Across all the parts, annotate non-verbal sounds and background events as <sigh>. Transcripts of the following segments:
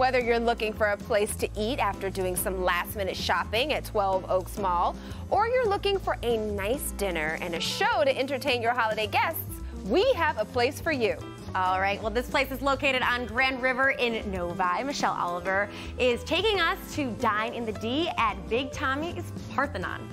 Whether you're looking for a place to eat after doing some last minute shopping at 12 Oaks Mall, or you're looking for a nice dinner and a show to entertain your holiday guests, we have a place for you. All right, well, this place is located on Grand River in Novi. Michelle Oliver is taking us to dine in the D at Big Tommy's Parthenon.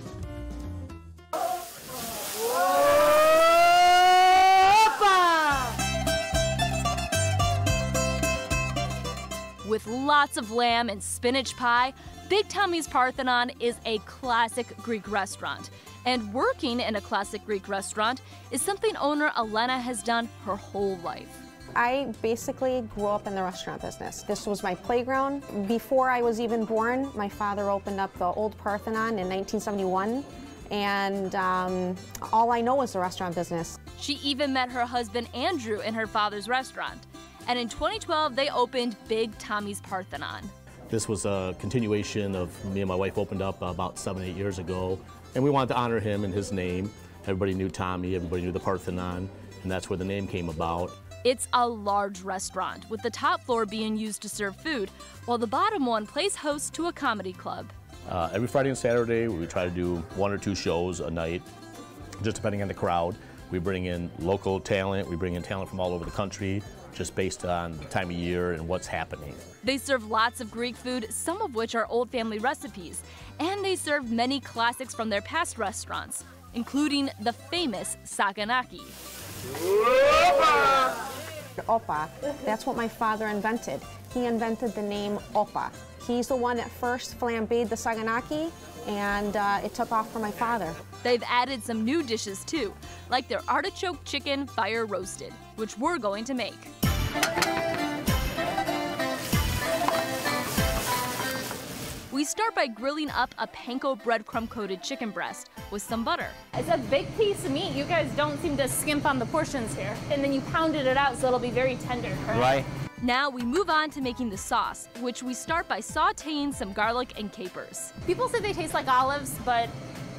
With lots of lamb and spinach pie, Big Tommy's Parthenon is a classic Greek restaurant. And working in a classic Greek restaurant is something owner Elena has done her whole life. I basically grew up in the restaurant business. This was my playground. Before I was even born, my father opened up the old Parthenon in 1971, and um, all I know is the restaurant business. She even met her husband Andrew in her father's restaurant. And in 2012, they opened Big Tommy's Parthenon. This was a continuation of me and my wife opened up about seven, eight years ago, and we wanted to honor him and his name. Everybody knew Tommy, everybody knew the Parthenon, and that's where the name came about. It's a large restaurant, with the top floor being used to serve food, while the bottom one plays host to a comedy club. Uh, every Friday and Saturday, we try to do one or two shows a night, just depending on the crowd. We bring in local talent, we bring in talent from all over the country, just based on the time of year and what's happening. They serve lots of Greek food, some of which are old family recipes, and they serve many classics from their past restaurants, including the famous Saganaki. Opa, that's what my father invented. He invented the name Opa. He's the one that first flambéed the Saganaki, and uh, it took off for my father. They've added some new dishes too, like their artichoke chicken fire roasted, which we're going to make. We start by grilling up a panko breadcrumb coated chicken breast with some butter. It's a big piece of meat. You guys don't seem to skimp on the portions here. And then you pounded it out so it'll be very tender, correct? Right. Now we move on to making the sauce, which we start by sauteing some garlic and capers. People say they taste like olives, but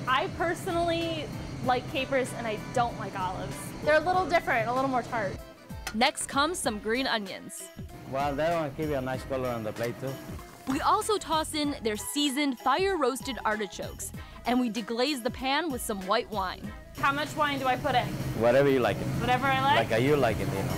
I personally like capers and I don't like olives. They're a little different, a little more tart. Next comes some green onions. Well, that one give you a nice color on the plate too. We also toss in their seasoned fire roasted artichokes, and we deglaze the pan with some white wine. How much wine do I put in? Whatever you like it. Whatever I like? Like how you like it, you know.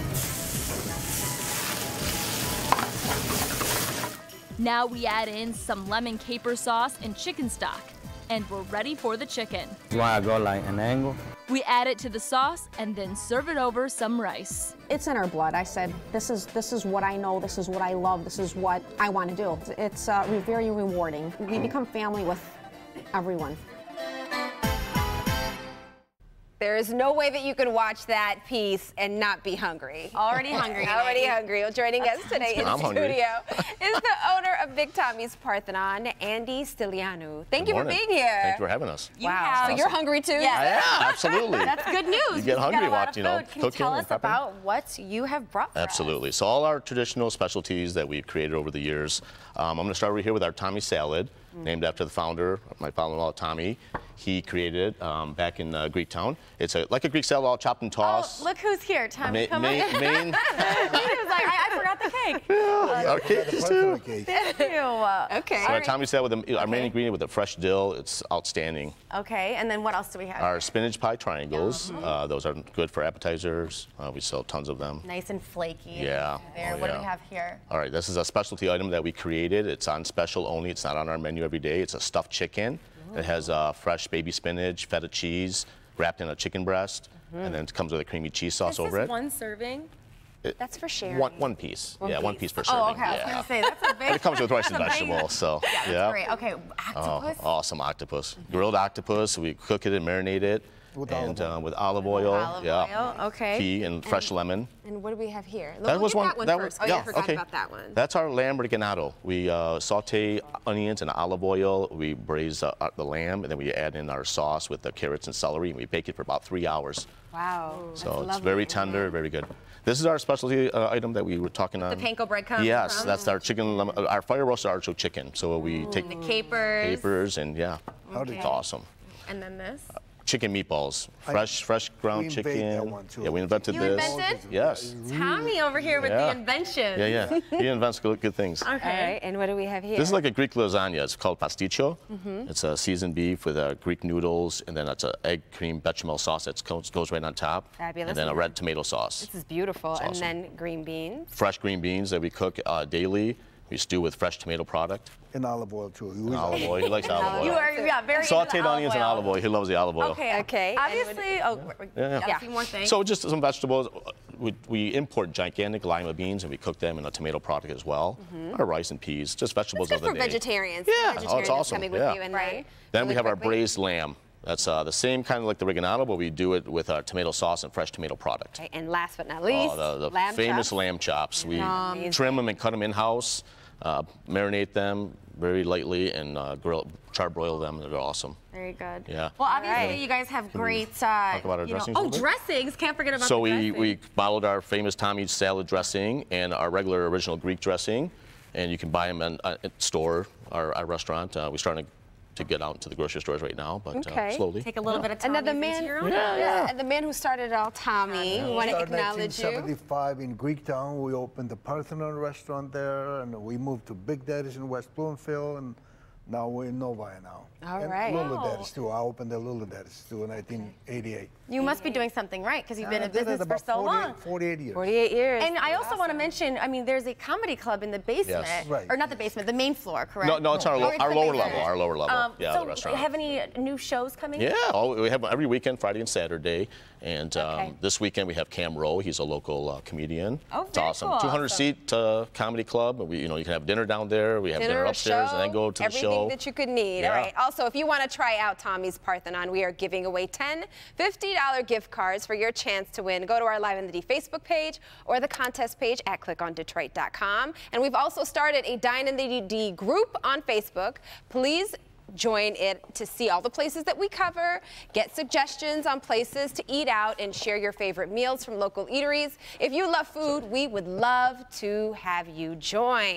Now we add in some lemon caper sauce and chicken stock, and we're ready for the chicken. You want to go like an angle? We add it to the sauce and then serve it over some rice. It's in our blood. I said, this is this is what I know. This is what I love. This is what I want to do. It's uh, very rewarding. We become family with everyone. There is no way that you can watch that piece and not be hungry. Already <laughs> hungry. Already hungry. Well, joining us today in I'm studio <laughs> is the owner of Big Tommy's Parthenon, Andy Stylianou. Thank you for being here. Thanks for having us. wow. So you're hungry too? Yes. Yeah, <laughs> absolutely. That's good news. You get hungry a lot of watching, you know. Can you tell us prepping. about what you have brought for us? Absolutely. So all our traditional specialties that we've created over the years. Um, I'm going to start over here with our Tommy salad, Mm. named after the founder, my father-in-law Tommy. He created it um, back in uh, Greek town. It's a, like a Greek salad, all chopped and Oh, tossed. look who's here, Tommy. Ma- Come ma- on. <laughs> main, he was like, I, I forgot the cake. <laughs> our cakes too. Thank you. <laughs> Okay. So our Tommy salad with the, our main ingredient with the fresh dill. It's outstanding. Okay, and then what else do we have? Our spinach pie triangles. Uh, those are good for appetizers. Uh, we sell tons of them. Nice and flaky. Yeah. There. Oh, what do we have here? All right, this is a specialty item that we created. It's on special only. It's not on our menu every day. It's a stuffed chicken. It has uh, fresh baby spinach, feta cheese, wrapped in a chicken breast, and then it comes with a creamy cheese sauce This over is it. one serving. That's for sharing. One, one piece. yeah, one piece per serving. Oh, okay. I was gonna say that's a <laughs> big. But it comes with rice and that's a big- vegetables, so Yeah, that's great. Okay, Oh, octopus. awesome octopus. Grilled octopus. We cook it and marinate it. With and olive uh, with olive oil. Olive yeah. oil, okay. Key and fresh lemon. And what do we have here? That Look was at one. that one that was, oh, yeah, I forgot okay. about that one. That's our lamb reganado. We uh, saute onions and olive oil. We braise uh, uh, the lamb, and then we add in our sauce with the carrots and celery, and we bake it for about three hours. Wow. So it's very tender, very good. This is our specialty uh, item that we were talking on. The panko bread comes Yes, from? that's our chicken, lemon, uh, our fire roasted artichoke chicken. So we take The capers. capers and yeah, How did- it's awesome. And then this. Chicken meatballs, fresh, fresh ground we chicken. that one, too. Yeah, we invented You this. invented? Yes. Tommy over here with the invention. Yeah, yeah. He <laughs> invents good, good things. Okay. All right, and what do we have here? This is like a Greek lasagna. It's called pasticcio. Mm-hmm. It's a seasoned beef with uh, Greek noodles, and then it's an egg cream bechamel sauce that goes, goes right on top. Fabulous. And then a red tomato sauce. This is beautiful. And awesome. then green beans. Fresh green beans that we cook uh, daily. We stew with fresh tomato product. And olive oil too. We use Olive oil. He likes <laughs> olive oil. You are, yeah, very into Sauteed the onions and olive oil. He loves the olive oil. Okay. Okay, Obviously, oh, Yeah, yeah. got a few more things. So just some vegetables. We, we import gigantic lima beans and we cook them in a tomato product as well. Our rice and peas, just vegetables It's good of the for day. vegetarians. Yeah, oh, it's vegetarians awesome, coming with yeah. you and Right. Then really we have our braised lamb. That's uh, the same kind of like the riganado, but we do it with our tomato sauce and fresh tomato product. Okay, and last but not least, Oh, the, the lamb famous chops. lamb chops. We Amazing. trim them and cut them in house, uh, marinate them very lightly, and uh, grill, char broil them. They're awesome. Very good. Yeah. Well, obviously, right. you guys have great. Uh, talk about our you know- dressings a oh, bit? dressings! Can't forget about So the we, dressing. we modeled our famous Tommy's salad dressing and our regular original Greek dressing, and you can buy them in, uh, at store, our, our restaurant. Uh, we're starting to get out into the grocery stores right now, but Okay. uh, slowly. take a little bit of time. Another man, Your own. yeah, and the man who started it all, Tommy. We want to Started acknowledge you. 1975 in Greektown. We opened the Parthenon restaurant there, and we moved to Big Daddy's in West Bloomfield, and now we're in Novi now. All and right. Little Wow. Daddy's too. I opened the Little Daddy's too in 1988. You must be doing something right because you've been I in business for about so 48 long. 48 years. 48 years. And I also want to mention, I mean, there's a comedy club in the basement, Yes. Right. or not the basement, the main floor, correct? No, no, it's our, Oh, lo- it's our lower basement. level, our lower level. Um, yeah, so the restaurant. have any new shows coming? Yeah, oh, we have every weekend, Friday and Saturday. And um, Okay. this weekend we have Cam Rowe. He's a local uh, comedian. Oh, it's awesome. cool. 200 Awesome. seat uh, comedy club. We, you know, you can have dinner down there. We have dinner, upstairs, show, and then go to the everything that you could need. All Yeah. right. Also, if you want to try out Tommy's Parthenon, we are giving away 10 $50 gift cards for your chance to win. Go to our Live in the D Facebook page or the contest page at clickondetroit.com. And we've also started a Dine in the D group on Facebook. Please join it to see all the places that we cover, get suggestions on places to eat out, and share your favorite meals from local eateries. If you love food, we would love to have you join.